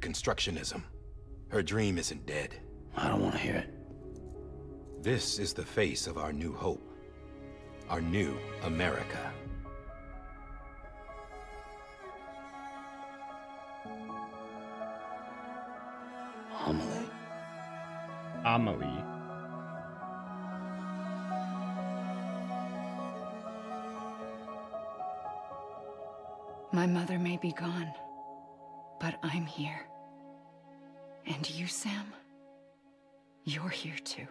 Constructionism. Her dream isn't dead. I don't want to hear it. This is the face of our new hope. Our new America. Amelie. Amelie. My mother may be gone, but I'm here. And you, Sam? You're here too.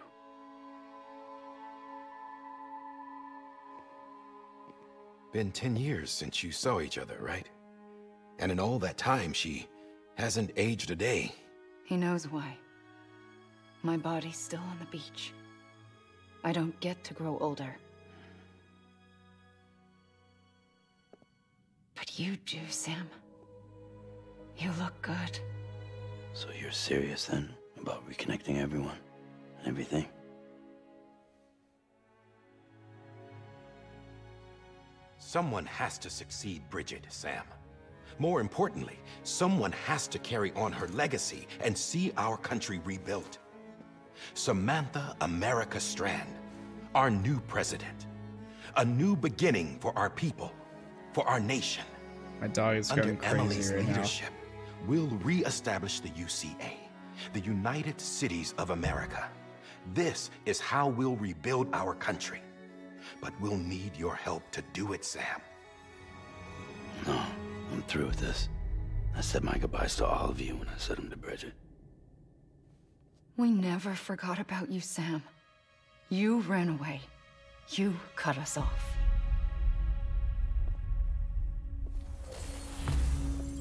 Been ten years since you saw each other, right? And in all that time, she hasn't aged a day. He knows why. My body's still on the beach. I don't get to grow older. But you do, Sam. You look good. So you're serious then about reconnecting everyone and everything? Someone has to succeed Bridget, Sam. More importantly, someone has to carry on her legacy and see our country rebuilt. Samantha America Strand, our new president. A new beginning for our people, for our nation. My dog is Under going crazy Amelie's right now. Leadership, we'll re-establish the UCA, the United Cities of America. This is how we'll rebuild our country. But we'll need your help to do it, Sam. No, I'm through with this. I said my goodbyes to all of you when I said them to Bridget. We never forgot about you, Sam. You ran away. You cut us off.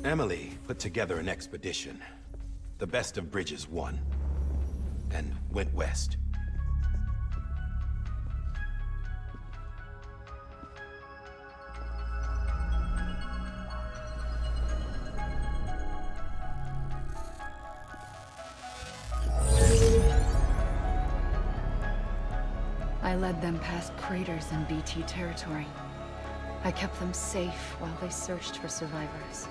Amelie put together an expedition. The best of Bridges won. And went west. I led them past craters in BT territory. I kept them safe while they searched for survivors.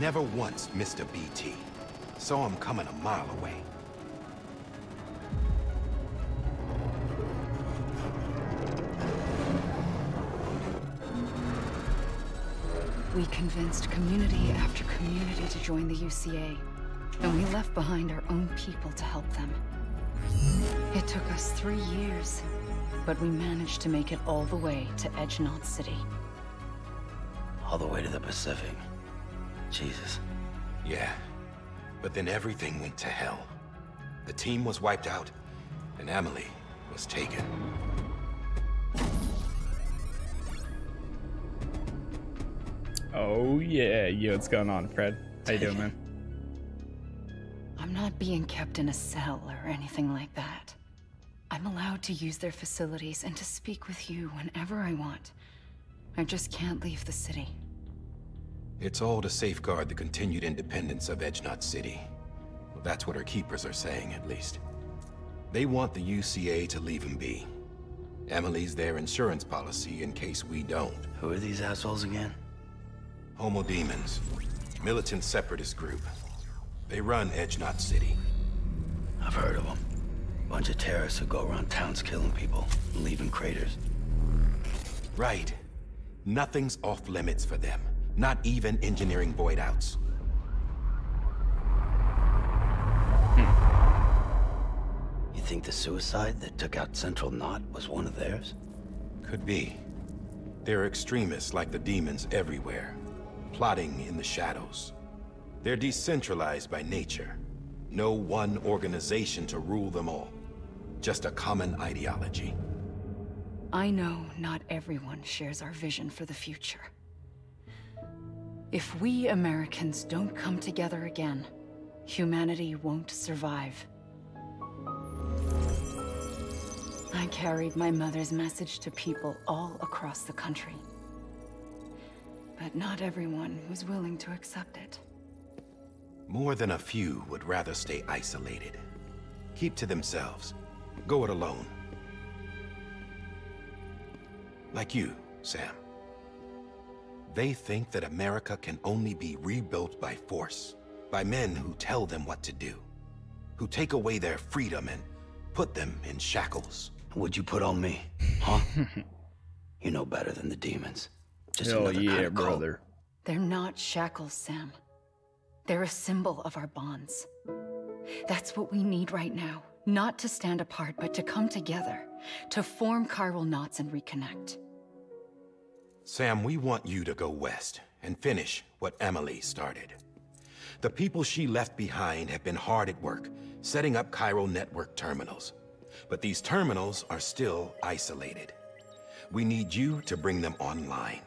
Never once missed a BT. Saw him coming a mile away. We convinced community after community to join the UCA, and we left behind our own people to help them. It took us three years, but we managed to make it all the way to Edge Knot City. All the way to the Pacific. Jesus. Yeah. But then everything went to hell. The team was wiped out, and Amelie was taken. Oh yeah, yo, what's going on, Fred? How you doing, man? I'm not being kept in a cell or anything like that. I'm allowed to use their facilities and to speak with you whenever I want. I just can't leave the city. It's all to safeguard the continued independence of Edge Knot City. Well, that's what our keepers are saying, at least. They want the UCA to leave him be. Amelie's their insurance policy in case we don't. Who are these assholes again? Homo Demens. Militant separatist group. They run Edge Knot City. I've heard of them. Bunch of terrorists who go around towns killing people and leaving craters. Right. Nothing's off limits for them. Not even engineering void outs. Hmm. You think the suicide that took out Central Knot was one of theirs? Could be. There are extremists like the Demens everywhere, plotting in the shadows. They're decentralized by nature. No one organization to rule them all. Just a common ideology. I know not everyone shares our vision for the future. If we Americans don't come together again, humanity won't survive. I carried my mother's message to people all across the country. But not everyone was willing to accept it. More than a few would rather stay isolated. Keep to themselves. Go it alone. Like you, Sam. They think that America can only be rebuilt by force, by men who tell them what to do, who take away their freedom and put them in shackles. What'd you put on me? Huh? you know better than the demons. Just Hell another yeah, kind of cult. brother. They're not shackles, Sam. They're a symbol of our bonds. That's what we need right now. Not to stand apart, but to come together. To form chiral knots and reconnect. Sam, we want you to go west and finish what Amelie started. The people she left behind have been hard at work, setting up chiral network terminals. But these terminals are still isolated. We need you to bring them online.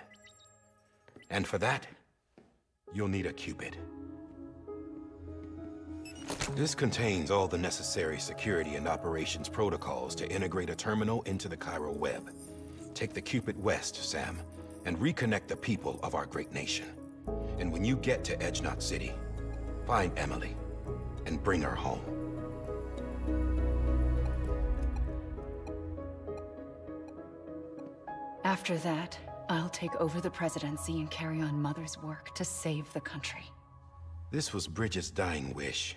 And for that, you'll need a Q-pid. This contains all the necessary security and operations protocols to integrate a terminal into the chiral web. Take the Q-pid west, Sam, and reconnect the people of our great nation. And when you get to Edge Knot City, find Amelie and bring her home. After that, I'll take over the presidency and carry on Mother's work to save the country. This was Bridget's dying wish.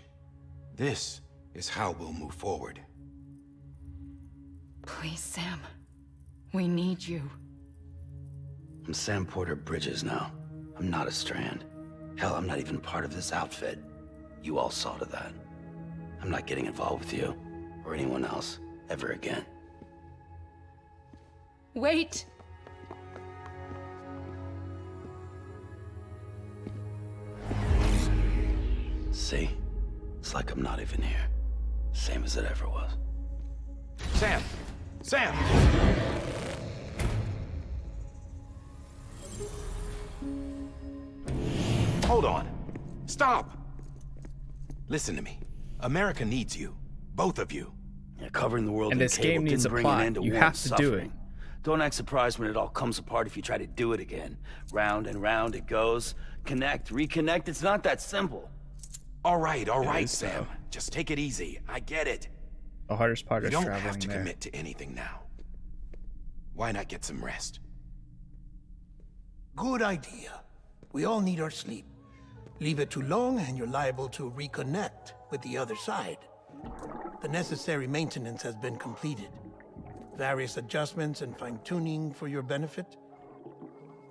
This is how we'll move forward. Please, Sam. We need you. I'm Sam Porter Bridges now. I'm not a Strand. Hell, I'm not even part of this outfit. You all saw to that. I'm not getting involved with you, or anyone else, ever again. Wait! See? It's like I'm not even here. Same as it ever was. Sam! Sam! On. Stop! Listen to me. America needs you. Both of you. Yeah, covering the world And in this cable game needs didn't a bring plot. an end to You have and to do it. Don't act surprised when it all comes apart if you try to do it again. Round and round it goes. Connect, reconnect. It's not that simple. All right, all right, is so. Sam. Just take it easy. I get it. The hardest part You is don't traveling have to there. commit to anything now. Why not get some rest? Good idea. We all need our sleep. Leave it too long and you're liable to reconnect with the other side. The necessary maintenance has been completed. Various adjustments and fine-tuning for your benefit.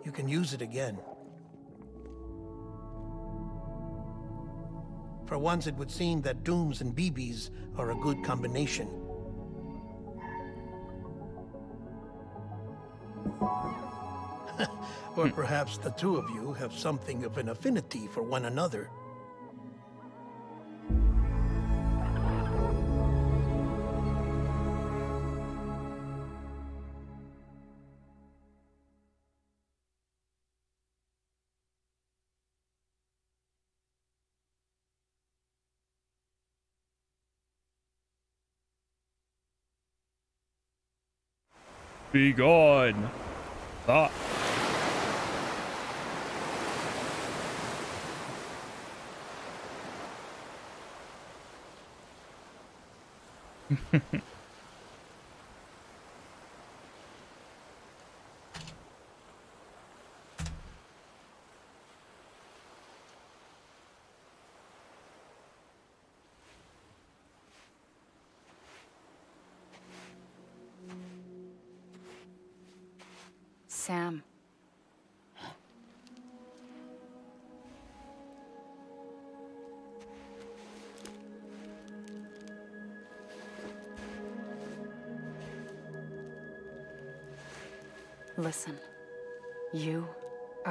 You can use it again. For once, it would seem that Dooms and BBs are a good combination. Or hmm. perhaps the two of you have something of an affinity for one another. Be gone. Thought. Sam. Listen. You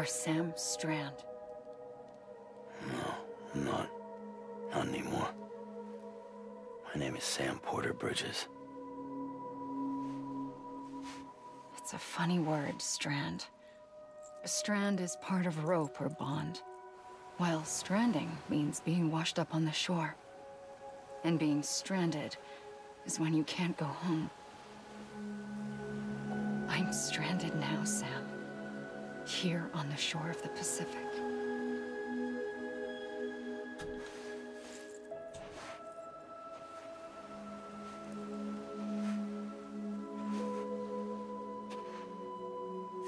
are Sam Strand. I'm not. Not anymore. My name is Sam Porter Bridges. It's a funny word, strand. A strand is part of rope or bond, while stranding means being washed up on the shore. And being stranded is when you can't go home. I'm stranded now, Sam. Here on the shore of the Pacific.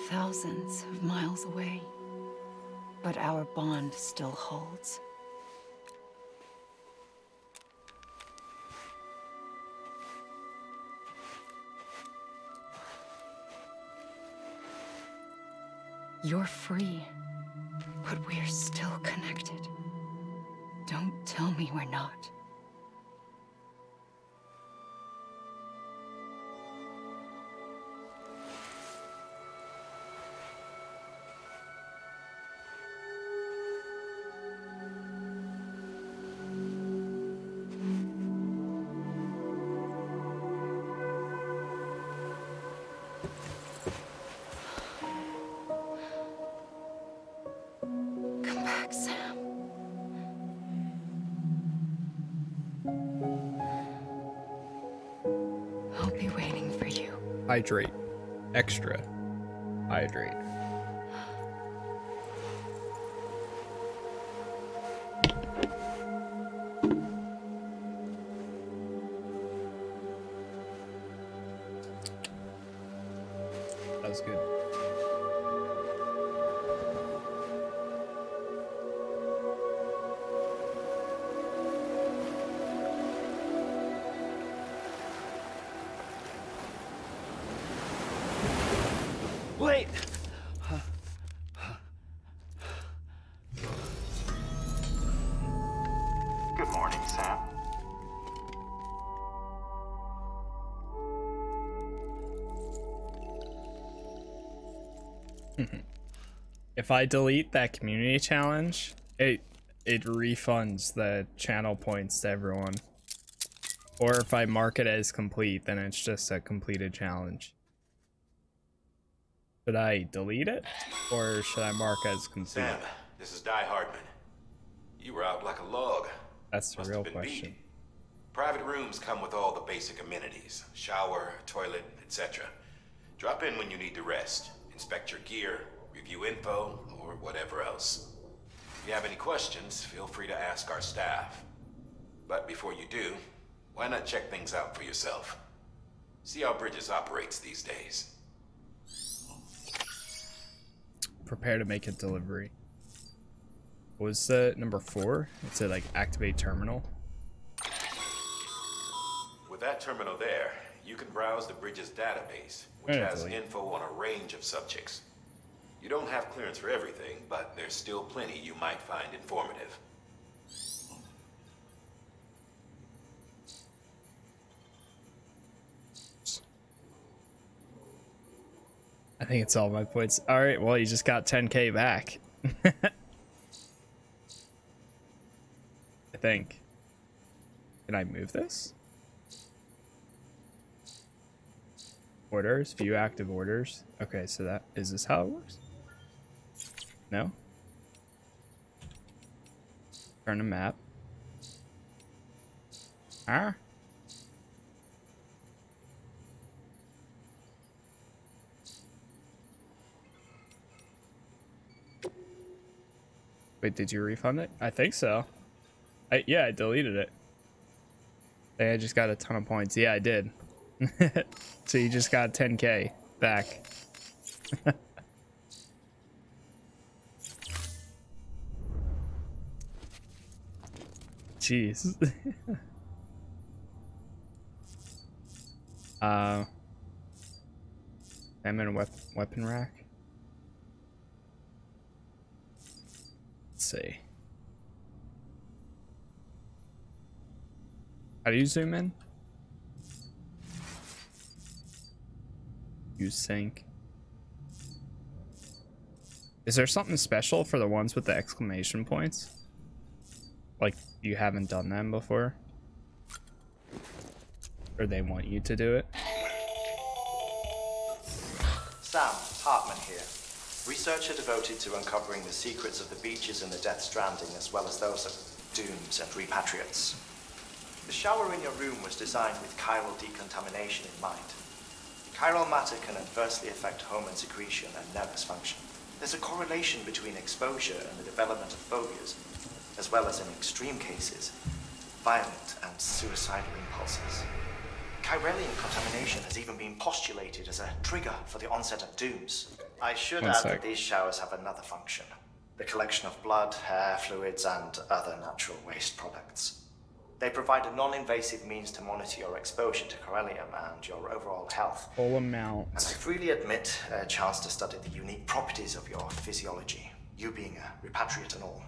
Thousands of miles away. But our bond still holds. You're free, but we're still connected. Don't tell me we're not. Hydrate. Extra. Hydrate. Wait! Good morning, Sam. If I delete that community challenge, it it refunds the channel points to everyone. Or if I mark it as complete, then it's just a completed challenge. Should I delete it? Or should I mark as complete? Sam, this is Die Hardman. You were out like a log. That's the Must real question. beat. Private rooms come with all the basic amenities shower, toilet, etc. Drop in when you need to rest, inspect your gear, review info, or whatever else. If you have any questions, feel free to ask our staff. But before you do, why not check things out for yourself? See how Bridges operates these days. Prepare to make a delivery. What was the number four? It said like activate terminal. With that terminal there, you can browse the Bridges database, which has info on a range of subjects. You don't have clearance for everything, but there's still plenty you might find informative. I think it's all my points. All right, well, you just got 10k back. I think. Can I move this? Orders, view active orders. Okay, so that is this how it works? No? Turn the map. Ah. Wait, did you refund it? I think so. I, yeah, I deleted it. I just got a ton of points. Yeah, I did. so you just got 10k back. Jeez. uh, I'm in a weapon rack. See. How do you zoom in? Use sync. Is there something special for the ones with the exclamation points? Like you haven't done them before? Or they want you to do it? Researcher devoted to uncovering the secrets of the beaches in the Death Stranding, as well as those of dooms and repatriates. The shower in your room was designed with chiral decontamination in mind. Chiral matter can adversely affect hormone secretion and nervous function. There's a correlation between exposure and the development of phobias, as well as in extreme cases, violent and suicidal impulses. Chiralium contamination has even been postulated as a trigger for the onset of dooms. I should One add sec. that these showers have another function. the collection of blood, hair, fluids, and other natural waste products. They provide a non-invasive means to monitor your exposure to chiralium and your overall health. Full amount. And I freely admit a chance to study the unique properties of your physiology, you being a repatriate and all.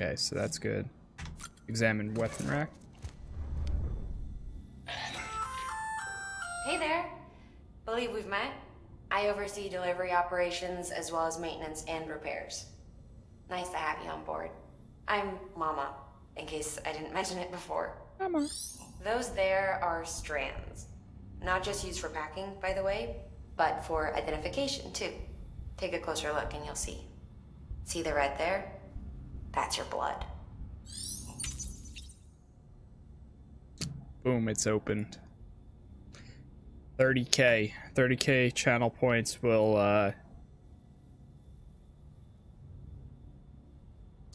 Okay, so that's good. Examine weapon rack. Hey there. Believe we've met. I oversee delivery operations as well as maintenance and repairs. Nice to have you on board. I'm Mama, in case I didn't mention it before. Mama. Those there are strands. Not just used for packing, by the way, but for identification too. Take a closer look and you'll see. See the red there? That's your blood. Boom, it's opened. 30k. 30k channel points will, uh...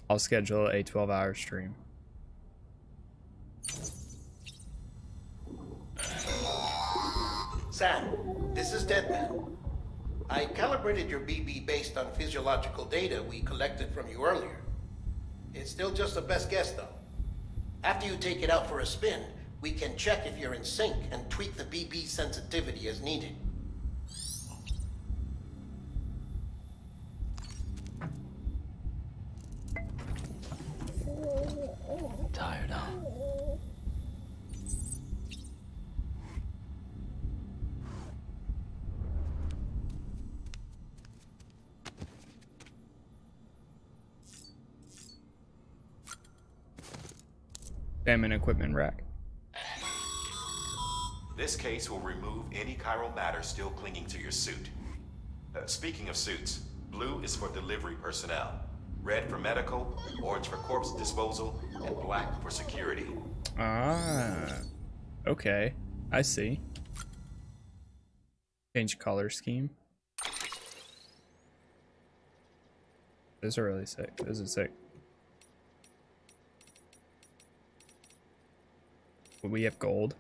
I'll schedule a 12 hour stream. Sam, this is Deadman. I calibrated your BB based on physiological data we collected from you earlier. It's still just a best guess, though. After you take it out for a spin, we can check if you're in sync and tweak the BB sensitivity as needed. Tired, huh? An equipment rack. This case will remove any chiral matter still clinging to your suit. Uh, speaking of suits, blue is for delivery personnel, red for medical, orange for corpse disposal, and black for security. Ah. Okay. I see. Change color scheme. This is really sick. This is sick. We have gold?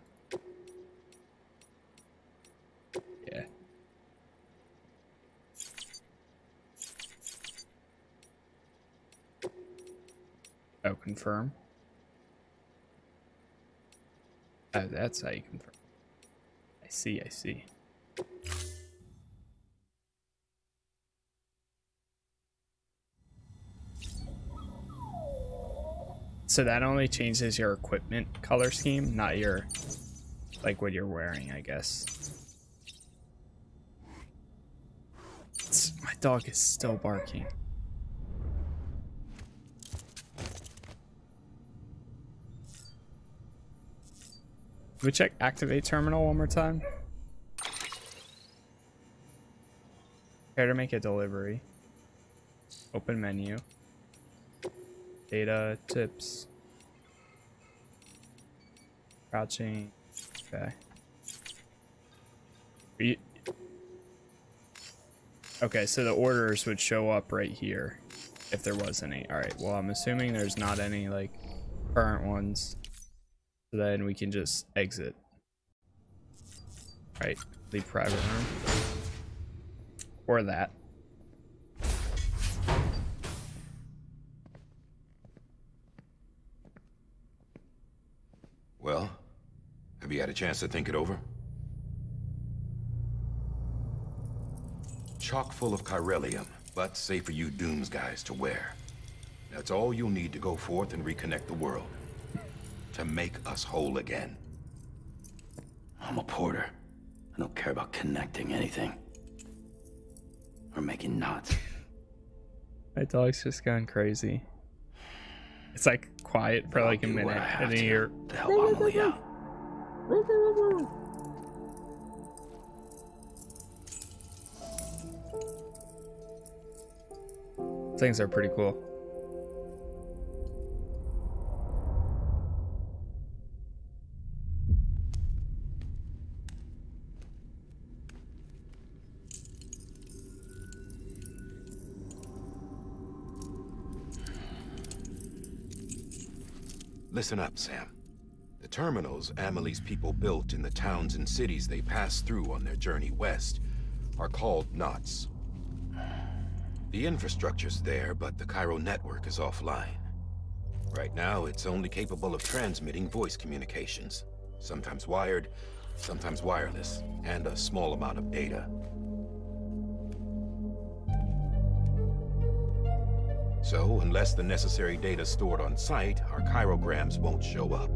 Yeah. Oh, confirm. Oh, that's how you confirm. I see, I see. So that only changes your equipment color scheme, not your, like what you're wearing, I guess. My dog is still barking. Can we check activate terminal one more time? Care to make a delivery. Open menu. Data, tips. Crouching. Okay. You... Okay, so the orders would show up right here if there was any. Alright, well I'm assuming there's not any like current ones. So then we can just exit. Right, leave private room. Or that. A chance to think it over? Chock full of chiralium, but safe for you Dooms guys to wear. That's all you'll need to go forth and reconnect the world. To make us whole again. I'm a porter. I don't care about connecting anything. Or making knots. My dog's just gone crazy. It's like quiet for I'll like a minute, and then you're To help Amelie out. Things are pretty cool. Listen up, Sam. Terminals Amelie's people built in the towns and cities they passed through on their journey west are called knots. The infrastructure's there, but the chiral network is offline. Right now, it's only capable of transmitting voice communications. Sometimes wired, sometimes wireless, and a small amount of data. So, unless the necessary data stored on site, our chiralgrams won't show up.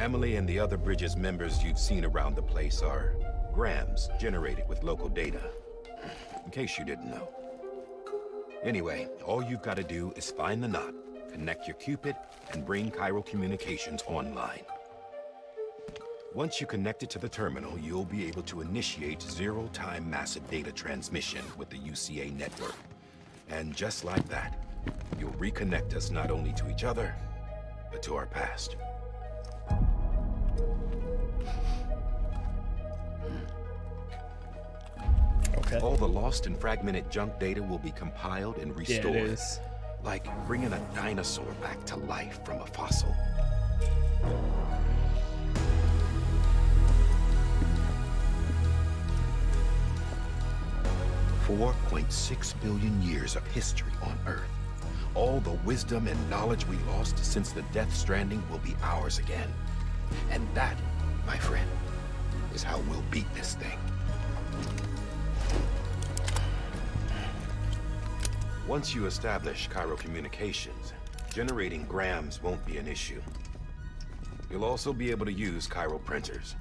Amelie and the other Bridges members you've seen around the place are grams generated with local data. In case you didn't know. Anyway, all you've got to do is find the knot, connect your Q-pid, and bring Chiral Communications online. Once you connect it to the terminal, you'll be able to initiate zero-time massive data transmission with the UCA network. And just like that, you'll reconnect us not only to each other, but to our past. Okay. All the lost and fragmented junk data will be compiled and restored. Yeah, it is. Like bringing a dinosaur back to life from a fossil. Four point six billion years of history on Earth. All the wisdom and knowledge we lost since the Death Stranding will be ours again. And that, my friend, is how we'll beat this thing. Once you establish Chiral Communications, generating grams won't be an issue. You'll also be able to use chiral printers.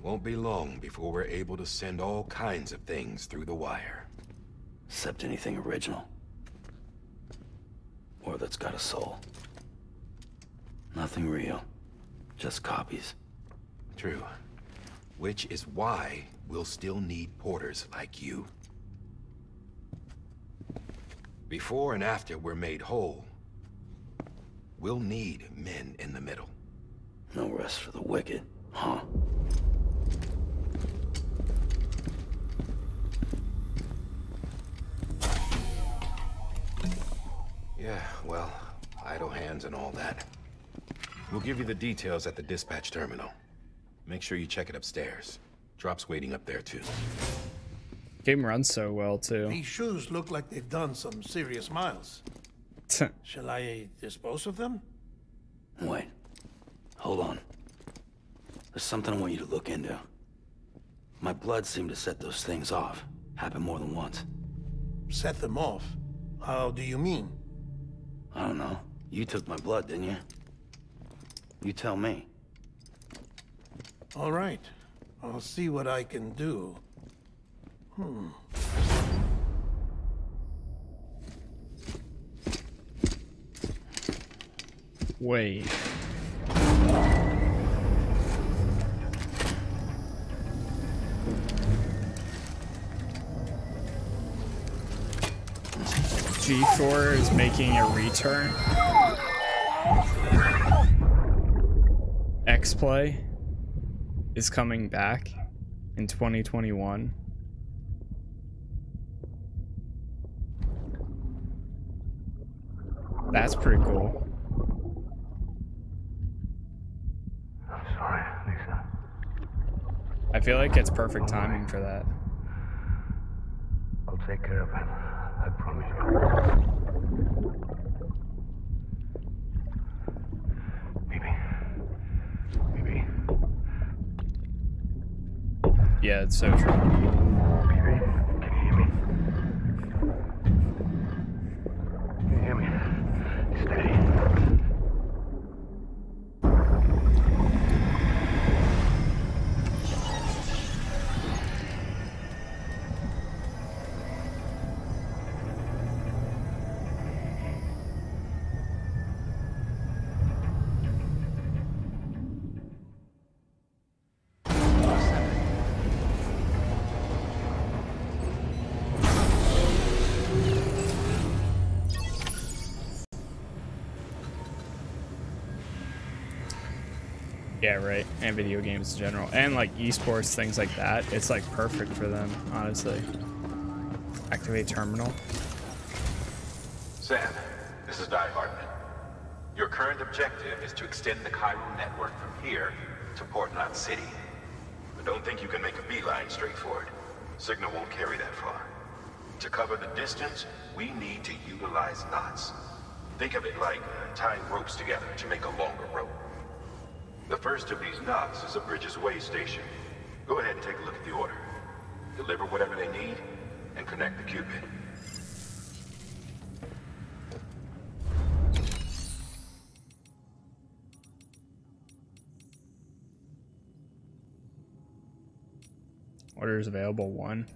Won't be long before we're able to send all kinds of things through the wire. Except anything original. Or that's got a soul. Nothing real. Just copies. True. Which is why we'll still need porters like you. Before and after we're made whole, we'll need men in the middle. No rest for the wicked, huh? Yeah, well, idle hands and all that. We'll give you the details at the dispatch terminal. Make sure you check it upstairs. Drop's waiting up there, too. Game runs so well too. These shoes look like they've done some serious miles. Shall I dispose of them? Wait. Hold on. There's something I want you to look into. My blood seemed to set those things off. Happened more than once. Set them off. How do you mean? I don't know. You took my blood, didn't you? You tell me. All right. I'll see what I can do. Hmm. Wait. G4 is making a return. X-Play is coming back in 2021. That's pretty cool. I'm sorry, Lisa. I feel like it's perfect timing for that. I'll take care of it. I promise you. Baby. Baby. Yeah, it's so true. Yeah, right. And video games in general. And like esports, things like that. It's like perfect for them, honestly. Activate terminal. Sam, this is Die-Hardman. Your current objective is to extend the chiral network from here to Port Knot City. But don't think you can make a beeline straight for it. Signal won't carry that far. To cover the distance, we need to utilize knots. Think of it like uh, tying ropes together to make a longer rope. The first of these knots is a Bridges Way station. Go ahead and take a look at the order. Deliver whatever they need, and connect the Q-pid. Orders available one.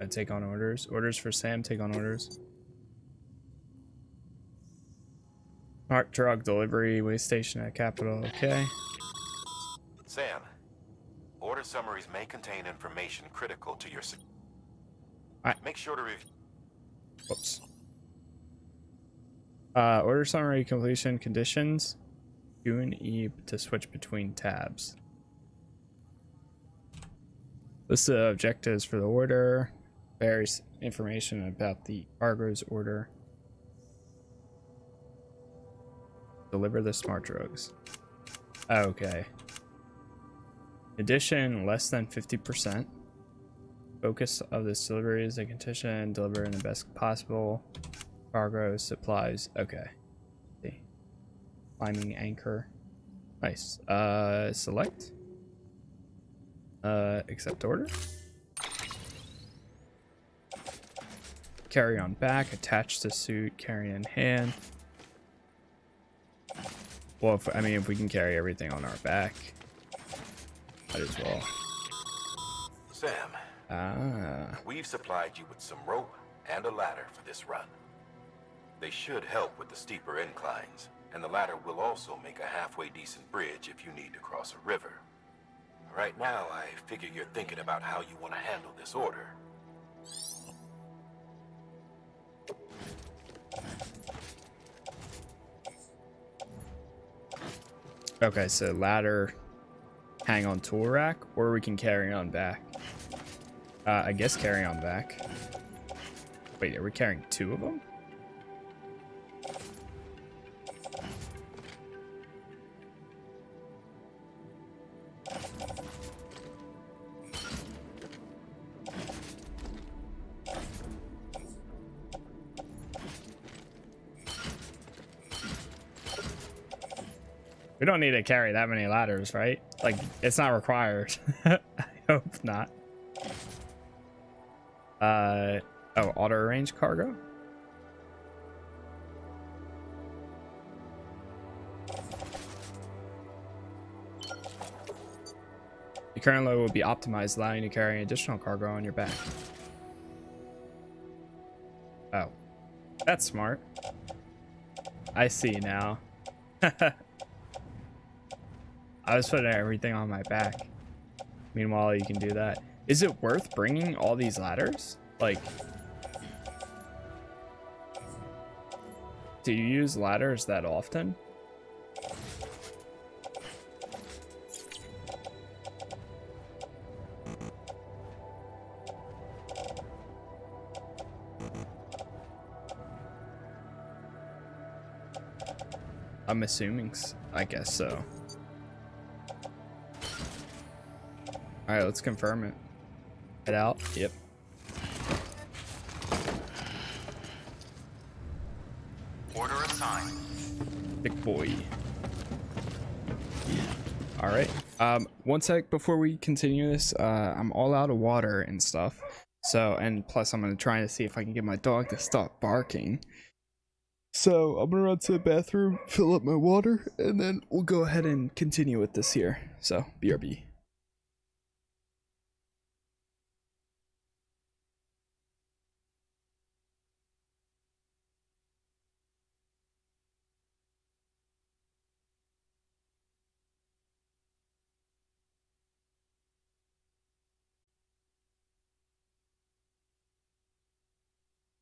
I take on orders. Orders for Sam, take on orders. Smart drug delivery, way station at Capital, okay. Sam, order summaries may contain information critical to your... Alright. Make sure to review... Whoops. Uh, order summary completion conditions. Q and E to switch between tabs. List of objectives for the order. Various information about the cargo's order. Deliver the smart drugs. Okay. Addition less than 50%. Focus of this delivery is a condition deliver in the best possible cargo supplies. Okay. See. Climbing anchor. Nice. Uh, select. Uh, accept order. Carry on back. Attach to suit. Carry in hand. Well, if, I mean, if we can carry everything on our back, might as well. Sam, Ah. we've supplied you with some rope and a ladder for this run. They should help with the steeper inclines, and the ladder will also make a halfway decent bridge if you need to cross a river. Right now, I figure you're thinking about how you want to handle this order. Okay, so ladder, hang on tool rack, or we can carry on back. Uh, I guess carry on back. Wait, are we carrying two of them? We don't need to carry that many ladders, right? Like, it's not required. I hope not. Uh, oh, auto arrange cargo? The current load will be optimized, allowing you to carry additional cargo on your back. Oh, that's smart. I see now. I was putting everything on my back. Meanwhile, you can do that. Is it worth bringing all these ladders? Like, do you use ladders that often? I'm assuming, I guess so. All right, let's confirm it. Head out. Yep. Order assigned. Big boy. All right. Um, one sec before we continue this. Uh, I'm all out of water and stuff. So, and plus, I'm gonna try to see if I can get my dog to stop barking. So, I'm gonna run to the bathroom, fill up my water, and then we'll go ahead and continue with this here. So, BRB.